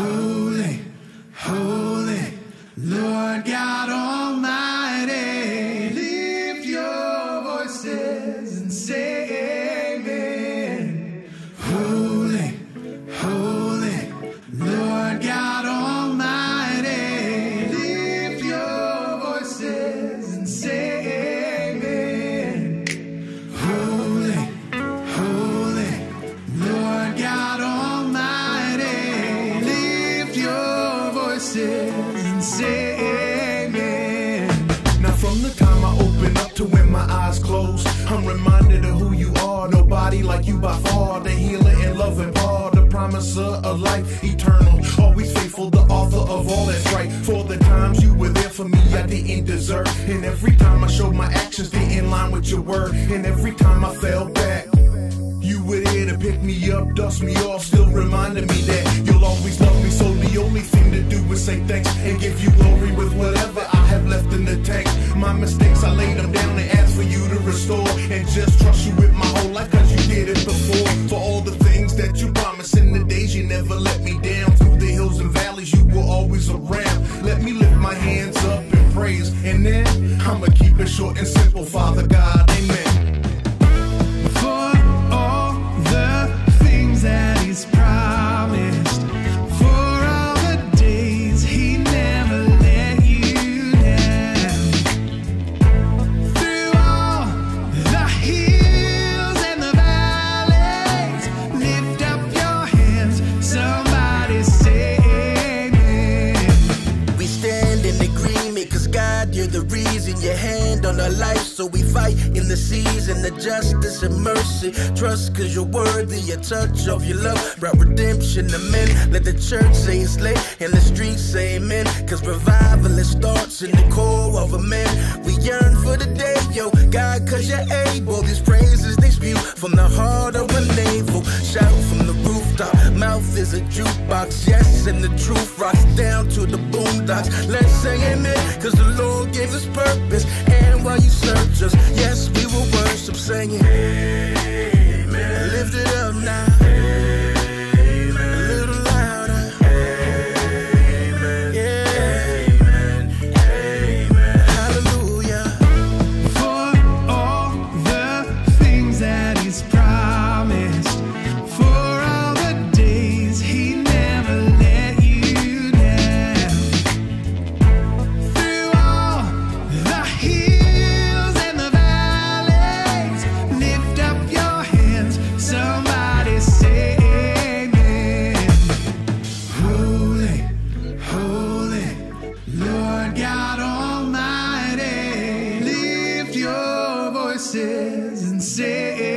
Holy, and say amen. Now from the time I open up to when my eyes close, I'm reminded of who you are. Nobody like you by far. The healer and loving part, the promiser of life eternal. Always faithful, the author of all that's right. For the times you were there for me, I didn't deserve. And every time I showed my actions, they in line with your word. And every time I fell back. You were there to pick me up, dust me off, still reminding me that you'll always love me. So the only thing to do is say thanks and give you glory with whatever I have left in the tank. My mistakes, I laid them down and asked for you to restore. And just trust you with my whole life, cause you did it before. For all the things that you promised in the days you never let me down. Through the hills and valleys, you were always around. Let me lift my hands up in praise. And then I'ma keep it short and simple, Father God, amen. On our life, so we fight in the season of justice and mercy. Trust, cause you're worthy. A touch of your love brought redemption to men. Let the church say it's late, and the streets say amen. Cause revival it starts in the core of a man. We yearn for the day, yo. God, cause you're able. These praises they spew from the heart of a navel. Shout from the rooftop. Mouth is a jukebox, yes, and the truth rocks down to the boondocks. Let's say amen, cause the Lord gave us purpose. While you search us, yes, we will worship, singing. Voices and say